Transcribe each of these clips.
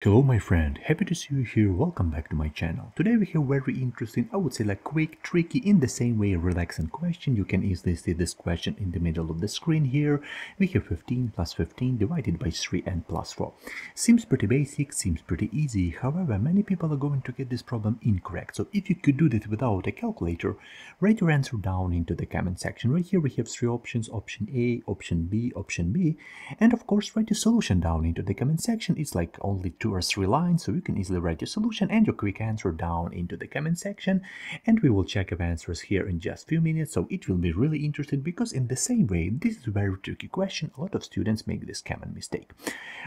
Hello my friend, happy to see you here, welcome back to my channel. Today we have very interesting, I would say like quick, tricky, in the same way relaxing question. You can easily see this question in the middle of the screen here. We have 15 plus 15 divided by 3 and plus 4. Seems pretty basic, seems pretty easy, however many people are going to get this problem incorrect. So if you could do that without a calculator, write your answer down into the comment section. Right here we have three options, option A, option B, option B, and of course write the solution down into the comment section. It's like only two two or three lines so you can easily write your solution and your quick answer down into the comment section. And we will check your answers here in just few minutes so it will be really interesting because in the same way this is a very tricky question. A lot of students make this common mistake.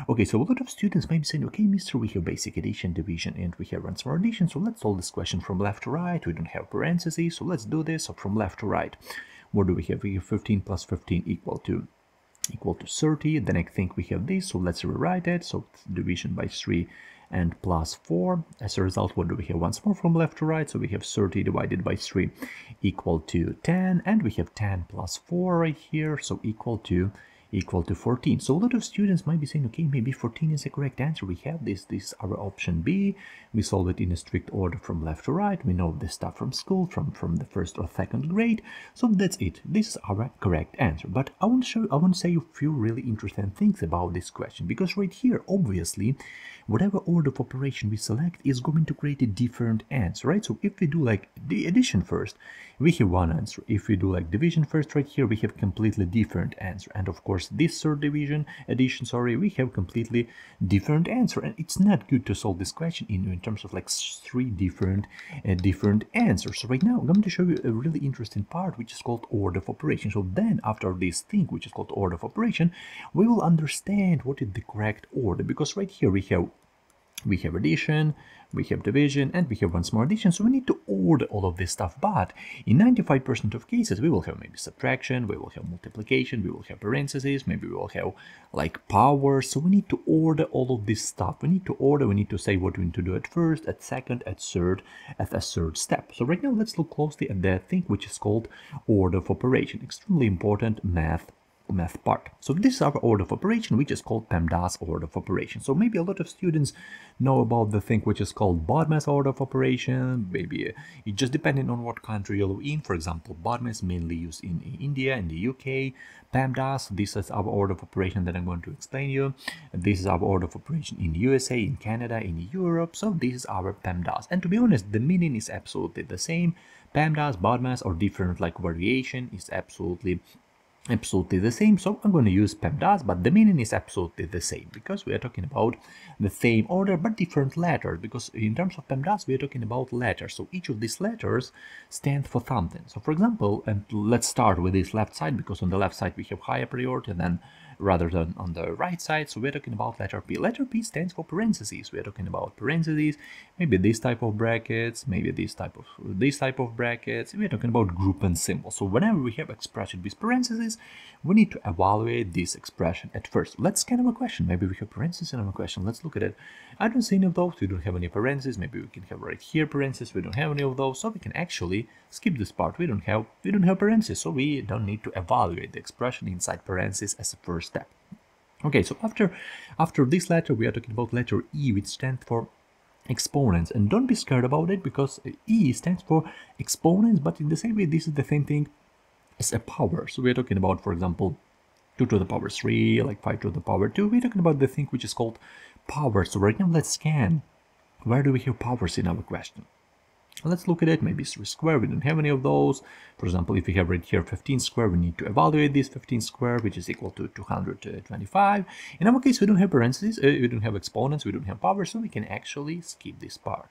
Okay so a lot of students may be saying okay mister we have basic addition division and we have ransom addition so let's solve this question from left to right. We don't have parentheses so let's do this so from left to right. What do we have? We have 15 plus 15 equal to equal to 30 then I think we have this so let's rewrite it. So division by 3 and plus 4 as a result what do we have once more from left to right? So we have 30 divided by 3 equal to 10 and we have 10 plus 4 right here so equal to equal to 14. So a lot of students might be saying, okay, maybe 14 is the correct answer. We have this, this is our option B. We solve it in a strict order from left to right. We know this stuff from school, from, from the first or second grade. So that's it. This is our correct answer. But I want to show, I want to say a few really interesting things about this question because right here, obviously, whatever order of operation we select is going to create a different answer, right? So if we do like the addition first, we have one answer. If we do like division first right here, we have completely different answer. And of course, this third division addition, sorry, we have completely different answer. And it's not good to solve this question in, in terms of like three different uh, different answers. So right now, I'm going to show you a really interesting part, which is called order of operation. So then after this thing, which is called order of operation, we will understand what is the correct order. Because right here we have we have addition, we have division, and we have once more addition. So we need to order all of this stuff. But in 95% of cases, we will have maybe subtraction, we will have multiplication, we will have parentheses, maybe we will have like power. So we need to order all of this stuff. We need to order, we need to say what we need to do at first, at second, at third, at a third step. So right now, let's look closely at that thing which is called order of operation. Extremely important math math part. So this is our order of operation, which is called PEMDAS order of operation. So maybe a lot of students know about the thing which is called BODMAS order of operation. Maybe uh, it just depending on what country you're in. For example, BODMAS mainly used in India and the UK. PEMDAS, this is our order of operation that I'm going to explain you. This is our order of operation in USA, in Canada, in Europe. So this is our PEMDAS. And to be honest, the meaning is absolutely the same. PEMDAS, BODMAS, or different like variation is absolutely absolutely the same so i'm going to use pemdas but the meaning is absolutely the same because we are talking about the same order but different letters because in terms of pemdas we are talking about letters so each of these letters stands for something. So for example and let's start with this left side because on the left side we have higher priority and then rather than on the right side. So we're talking about letter P. Letter P stands for parentheses. We're talking about parentheses, maybe this type of brackets, maybe this type of this type of brackets. We're talking about group and symbol. So whenever we have expression with parentheses, we need to evaluate this expression at first. Let's scan our question. Maybe we have parentheses in our question. Let's look at it. I don't see any of those. We don't have any parentheses. Maybe we can have right here parentheses. We don't have any of those. So we can actually skip this part. We don't have we don't have parentheses. So we don't need to evaluate the expression inside parentheses as a first step. Okay, so after after this letter, we are talking about letter E, which stands for exponents. And don't be scared about it because E stands for exponents, but in the same way, this is the same thing as a power. So we're talking about, for example, 2 to the power 3, like 5 to the power 2. We're talking about the thing which is called power. So right now, let's scan. Where do we hear powers in our question? Let's look at it, maybe 3 square, we don't have any of those. For example, if we have right here 15 square, we need to evaluate this 15 square, which is equal to 225. In our case, we don't have parentheses, uh, we don't have exponents, we don't have power, so we can actually skip this part.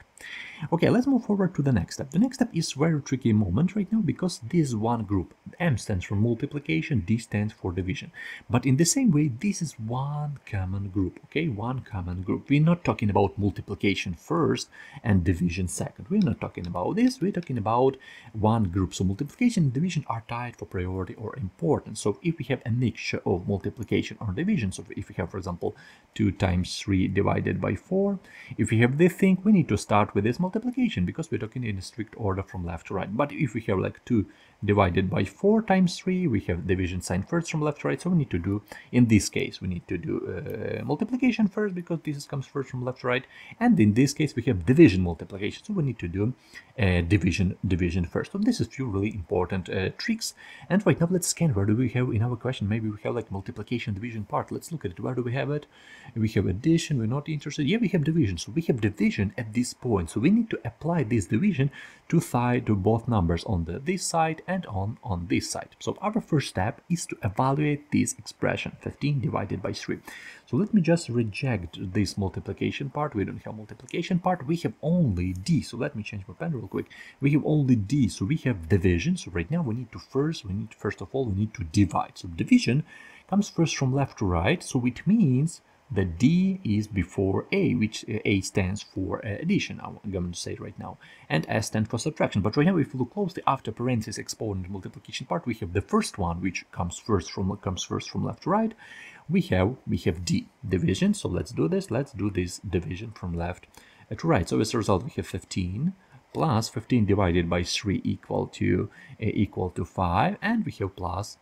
Okay, let's move forward to the next step. The next step is very tricky moment right now because this one group. M stands for multiplication, D stands for division. But in the same way, this is one common group, okay? One common group. We're not talking about multiplication first and division second. We're not talking about this. We're talking about one group. So multiplication and division are tied for priority or importance. So if we have a mixture of multiplication or division, so if we have, for example, 2 times 3 divided by 4, if we have this thing, we need to start start with this multiplication because we're talking in a strict order from left to right. But if we have like 2 divided by 4 times 3, we have division sign first from left to right. So we need to do, in this case, we need to do uh, multiplication first because this comes first from left to right. And in this case, we have division multiplication. So we need to do uh, division division first. So this is few really important uh, tricks. And right now, let's scan. Where do we have in our question? Maybe we have like multiplication division part. Let's look at it. Where do we have it? We have addition. We're not interested. Yeah, we have division. So we have division at this point. So we need to apply this division to side to both numbers on the this side and on on this side. So our first step is to evaluate this expression 15 divided by 3. So let me just reject this multiplication part. We don't have multiplication part. We have only d. So let me change my pen real quick. We have only d. So we have division. So right now we need to first we need first of all we need to divide. So division comes first from left to right. So it means the D is before A, which uh, A stands for uh, addition, I'm going to say it right now, and S stands for subtraction. But right now, if you look closely after parentheses exponent multiplication part, we have the first one, which comes first from comes first from left to right. We have we have D division. So let's do this. Let's do this division from left to right. So as a result, we have 15 plus 15 divided by 3 equal to uh, equal to 5, and we have plus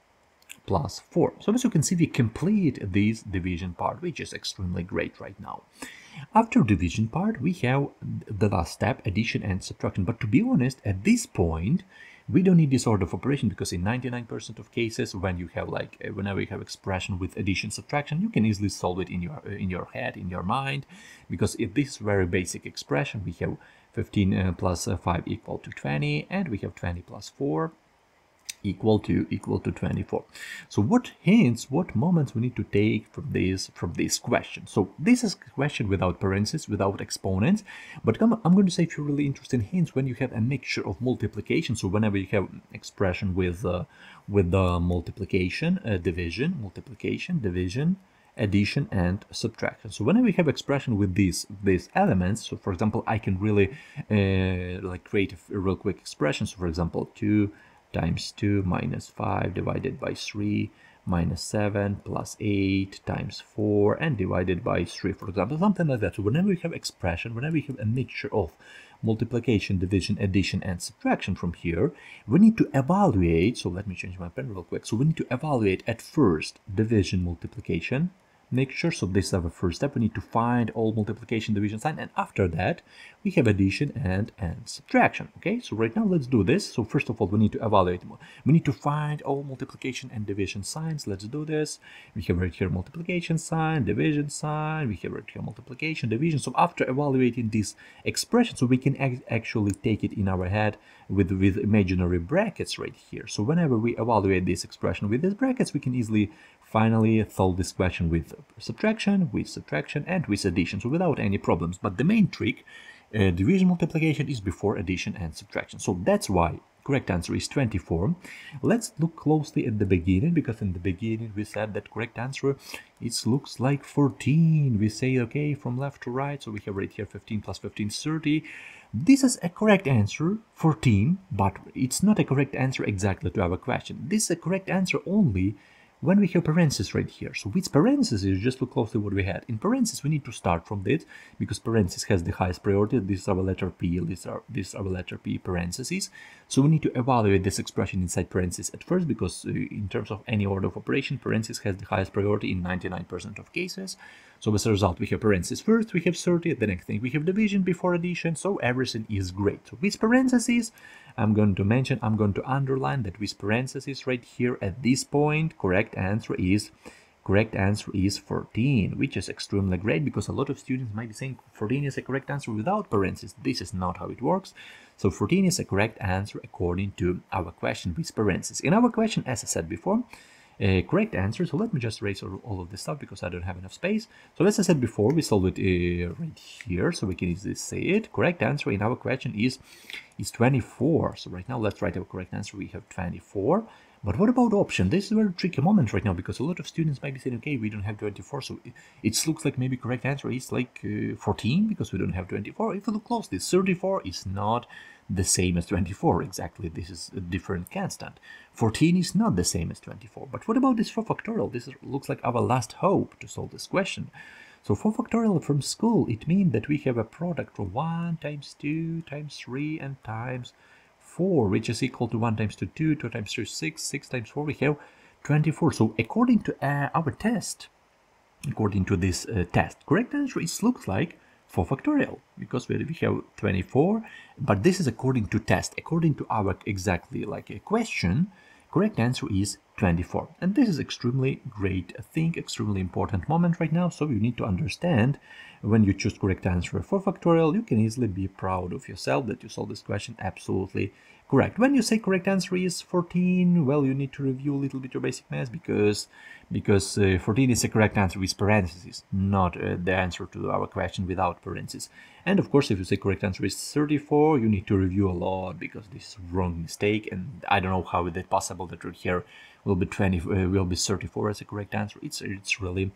plus 4. So as you can see, we complete this division part, which is extremely great right now. After division part, we have the last step, addition and subtraction. But to be honest, at this point, we don't need this sort of operation because in 99% of cases, when you have like, uh, whenever you have expression with addition, subtraction, you can easily solve it in your uh, in your head, in your mind, because if this very basic expression, we have 15 uh, plus, uh, 5 equal to 20, and we have 20 plus 4 equal to equal to 24 so what hints what moments we need to take from this from this question? So this is a question without parentheses without exponents but i'm, I'm going to say few really interesting hints when you have a mixture of multiplication. So whenever you have expression with uh, with the multiplication uh, division multiplication division addition and subtraction. So whenever we have expression with these these elements so for example i can really uh, like create a, real quick expression. So for example 2 times 2 minus 5 divided by 3 minus 7 plus 8 times 4 and divided by 3 for example something like that. So whenever we have expression whenever we have a mixture of multiplication division addition and subtraction from here we need to evaluate so let me change my pen real quick. So we need to evaluate at first division multiplication mixture. So this is our first step. We need to find all multiplication division sign. And after that, we have addition and, and subtraction. Okay, so right now let's do this. So first of all, we need to evaluate. We need to find all multiplication and division signs. Let's do this. We have right here multiplication sign, division sign. We have right here multiplication, division. So after evaluating this expression, so we can actually take it in our head with, with imaginary brackets right here. So whenever we evaluate this expression with these brackets, we can easily finally solve this question with subtraction, with subtraction, and with addition, so without any problems. But the main trick, uh, division multiplication is before addition and subtraction. So that's why correct answer is 24. Let's look closely at the beginning, because in the beginning we said that correct answer it looks like 14. We say, okay, from left to right, so we have right here 15 plus 15 30. This is a correct answer, 14, but it's not a correct answer exactly to our question. This is a correct answer only when we have parentheses right here. So with parentheses, just look closely what we had. In parentheses, we need to start from this because parentheses has the highest priority. This is our letter P, this are this is our letter P parentheses. So we need to evaluate this expression inside parentheses at first because uh, in terms of any order of operation, parentheses has the highest priority in 99% of cases. So as a result, we have parentheses first, we have 30, the next thing we have division before addition, so everything is great. So with parentheses, I'm going to mention, I'm going to underline that with parentheses right here at this point, correct answer is correct answer is 14, which is extremely great because a lot of students might be saying 14 is a correct answer without parentheses. This is not how it works. So 14 is a correct answer according to our question with parentheses. In our question, as I said before, a correct answer. So let me just erase all of this stuff because I don't have enough space. So as I said before, we solved it uh, right here, so we can easily say it. Correct answer in our question is is 24. So right now, let's write our correct answer. We have 24. But what about option? This is a very tricky moment right now because a lot of students might be saying, okay, we don't have 24, so it, it looks like maybe correct answer is like uh, 14 because we don't have 24. If you look closely, 34 is not the same as 24 exactly this is a different constant 14 is not the same as 24 but what about this 4 factorial this looks like our last hope to solve this question. So 4 factorial from school, it means that we have a product from 1 times 2 times 3 and times 4, which is equal to 1 times 2, 2, 2 times 3, 6, 6 times 4, we have 24. So according to uh, our test, according to this uh, test, correct answer is looks like 4 factorial because we, we have 24, but this is according to test, according to our exactly like a question, correct answer is 24. And this is extremely great thing, extremely important moment right now. So you need to understand when you choose correct answer for factorial, you can easily be proud of yourself that you solved this question absolutely correct. When you say correct answer is 14, well, you need to review a little bit your basic math because because uh, 14 is the correct answer with parentheses, not uh, the answer to our question without parentheses. And of course, if you say correct answer is 34, you need to review a lot because this is wrong mistake. And I don't know how is it possible that here will be 20 uh, will be 34 as a correct answer. It's it's really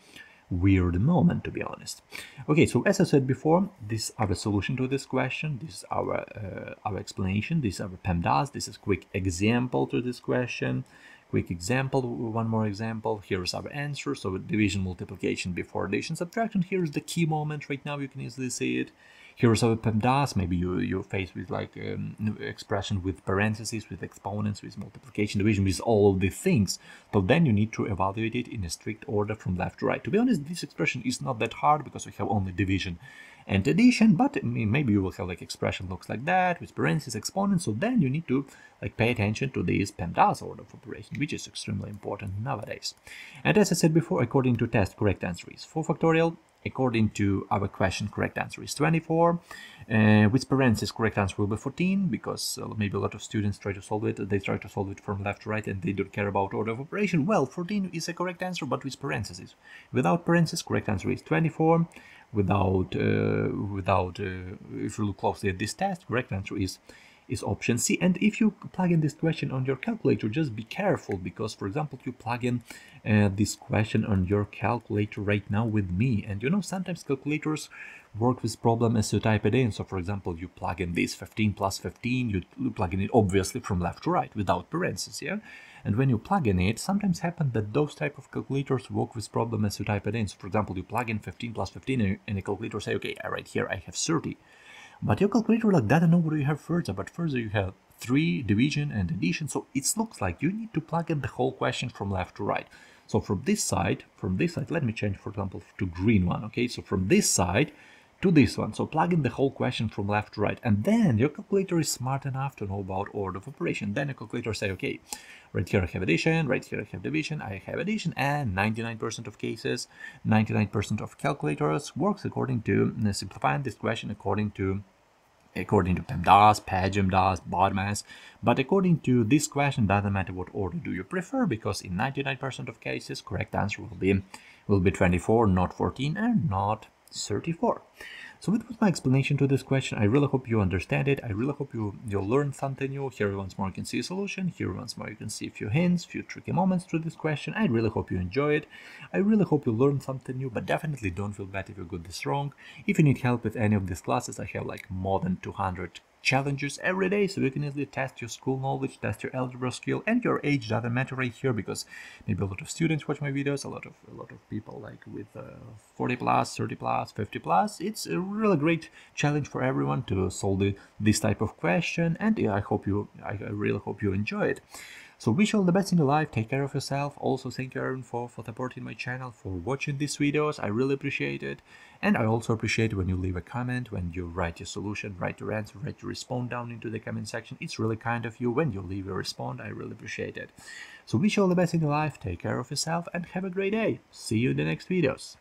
weird moment to be honest. Okay so as i said before this is our solution to this question. This is our uh, our explanation. This is our pemdas this is quick example to this question quick example one more example. Here's our answer. So division multiplication before addition subtraction here's the key moment. Right now you can easily see it. Here's how PEMDAS, maybe you, you're faced with like um, expression with parentheses, with exponents, with multiplication, division, with all of these things. So then you need to evaluate it in a strict order from left to right. To be honest, this expression is not that hard because we have only division and addition, but maybe you will have like expression looks like that with parentheses, exponents. So then you need to like pay attention to this PEMDAS order of operation, which is extremely important nowadays. And as I said before, according to test, correct answer is 4 factorial according to our question, correct answer is 24. Uh, with parentheses, correct answer will be 14 because uh, maybe a lot of students try to solve it. They try to solve it from left to right and they don't care about order of operation. Well, 14 is a correct answer, but with parentheses. Without parentheses, correct answer is 24. Without, uh, without, uh, if you look closely at this test, correct answer is is option C. And if you plug in this question on your calculator, just be careful because, for example, you plug in uh, this question on your calculator right now with me. And you know, sometimes calculators work with problem as you type it in. So, for example, you plug in this 15 plus 15, you plug in it obviously from left to right without parentheses, yeah? And when you plug in it, sometimes happen that those type of calculators work with problem as you type it in. So, for example, you plug in 15 plus 15 and the calculator say, okay, right here I have 30. But your calculator like doesn't know what you have further, but further you have 3, division and addition, so it looks like you need to plug in the whole question from left to right. So from this side, from this side, let me change, for example, to green one, okay? So from this side to this one, so plug in the whole question from left to right, and then your calculator is smart enough to know about order of operation. Then your calculator say, okay, right here I have addition, right here I have division, I have addition, and 99% of cases, 99% of calculators works according to uh, simplifying this question according to according to PEMDAS, PEMDAS, BODMAS. But according to this question, doesn't matter what order do you prefer, because in 99% of cases, correct answer will be will be 24, not 14, and not 34. So it was my explanation to this question. I really hope you understand it. I really hope you, you'll learn something new. Here once more you can see a solution. Here once more you can see a few hints, few tricky moments to this question. I really hope you enjoy it. I really hope you learn something new, but definitely don't feel bad if you got this wrong. If you need help with any of these classes, I have like more than 200 challenges every day so you can easily test your school knowledge test your algebra skill and your age doesn't matter right here because maybe a lot of students watch my videos a lot of a lot of people like with uh, 40 plus 30 plus 50 plus. It's a really great challenge for everyone to solve the, this type of question and i hope you I really hope you enjoy it so wish you all the best in your life, take care of yourself. Also thank you Aaron for, for supporting my channel, for watching these videos. I really appreciate it. And I also appreciate when you leave a comment, when you write your solution, write your answer, write your response down into the comment section. It's really kind of you when you leave a response. I really appreciate it. So wish you all the best in your life, take care of yourself and have a great day. See you in the next videos.